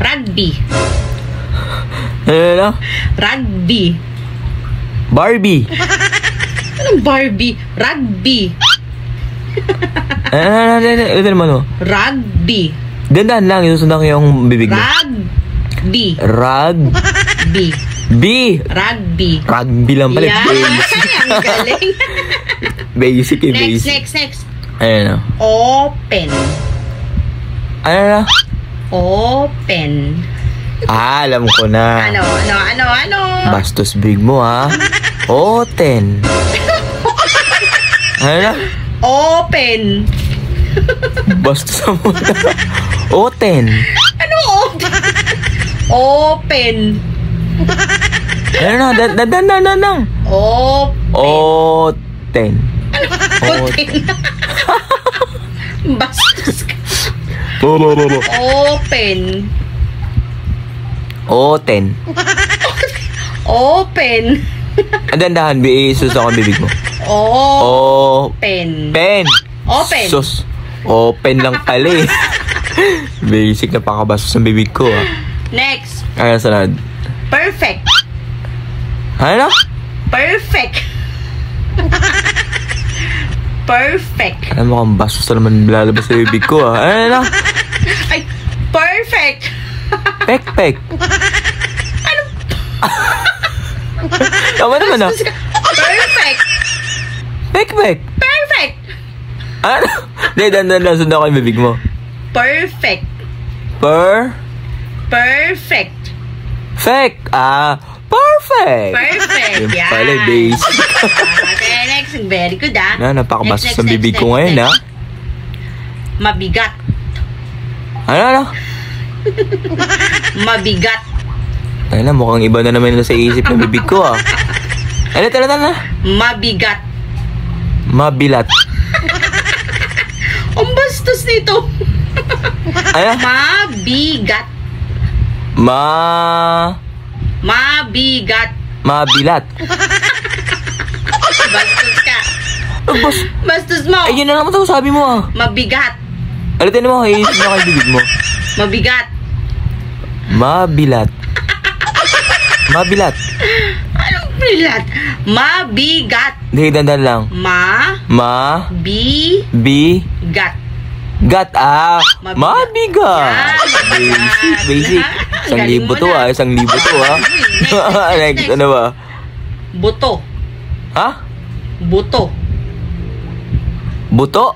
Rugby. Ano na? Rugby. Barbie. Anong Barbie? Rugby. Ano, ano, ano, ano, ito naman oh. Rugby. Dandan lang, isusundan ko yung bibig mo. Rugby. Rag. B. B. Rugby. Rugby lang pala. Yan. Basic. Ang galing. Basic eh, next, basic. next, next. Ayan na. Open. Ano na? Open. Ah, alam ko na. Ano, ano, ano, ano? Bastos big mo ha. 10. Ano na? Open. Bastos mo 10. Ano open? Open. Ano na? Dan, dan, dan, dan, dan. Open. Oh, 10. Open. Bastos ka. Oh, Open. 10. Open. Ang dandahan, bi, susundan ko ang bibig mo. Oh, Open. pen. Open. Sus. Open lang pala eh. Basic na pakabastos ng bibig ko ah. Next. Ano sunod? Perfect. Ano? Perfect. Perfect. Alam mo kung bastos na naman lalabas sa bibig ko ah. Ano na? Ay, perfect. Pek, pek. Tama naman ah. Perfect. Pek, pek. Perfect. Ano? Hindi, dandan lang sundan ko yung bibig mo. Perfect. Per, Perfect. fek. Ah, perfect. Perfect. Yung Yan. pala, basic. Very good, ah. Na, napakabastos Next, ng next, bibig next, ko ngayon next. ah. Mabigat. Ano, ano? Mabigat. Ay na, mukhang iba na naman sa isip ng bibig ko ah. Ano, tala, tala. Mabigat. Mabilat. Ang bastos nito. Ano? Mabigat. Ma... Mabigat. Mabilat. Bastos Bastos mo. ay yun na naman ito sabi mo ah. Mabigat. Alitin mo, iisip na kayo bibig mo. Mabigat. Mabilat. Mabilat. Anong bilat? Mabigat. Hindi, dandan lang. Ma. Ma... Bi. Bi... Gat. Gat, ah, Mabigat. mabigat. Basic, mabigat. basic. Isang Galing libo mo to ah, isang libo to ah. Next, next. ano ba? Buto. Ha? Buto. Buto?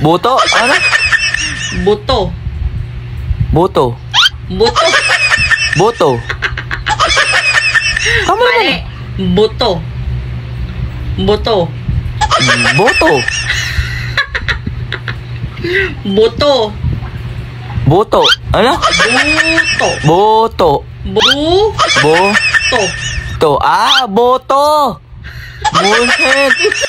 Buto? Ano? Buto. Buto. Buto. Buto. Tama naman. Mali. Buto. Buto. Buto. Buto. Buto. Ano? Buto. Buto. Buto. Bo. To. Ah, boto. Bullshit.